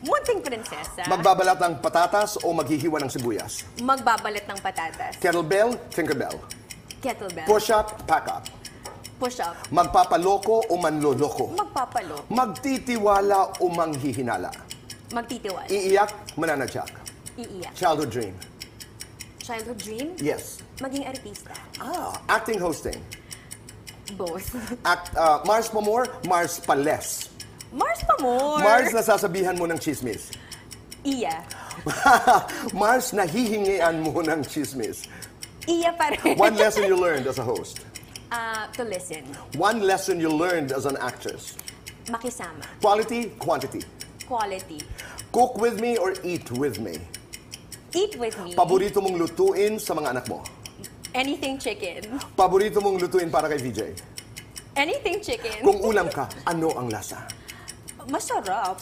Munting prinsesa. Magbabalat ng patatas o maghihiwa ng sibuyas? Magbabalat ng patatas. Kettlebell, Tinkerbell. Kettlebell. Push up, pack up. Push up. Magpapaloko o manloloko? Magpapalo. Magtitiwala o manghihinala? Magtitiwala. Iiyak, mananadyak. Iiyak. Childhood dream? Childhood dream? Yes. Maging artista. Ah, acting, hosting. Both. Act, uh, Mars pa more, Mars pa less. Mars pa more. Mars na sasabihan mo ng chismis. Iya. Mars na hihingian mo ng chismis. Iya pa rin. One lesson you learned as a host. Ah, to listen. One lesson you learned as an actress. Makisama. Quality, quantity. Quality. Cook with me or eat with me. Eat with me. Paborito mong lutuin sa mga anak mo. Anything chicken. Paborito mong lutuin para kay VJ. Anything chicken. Kung ulam ka, ano ang lasa? Masarap.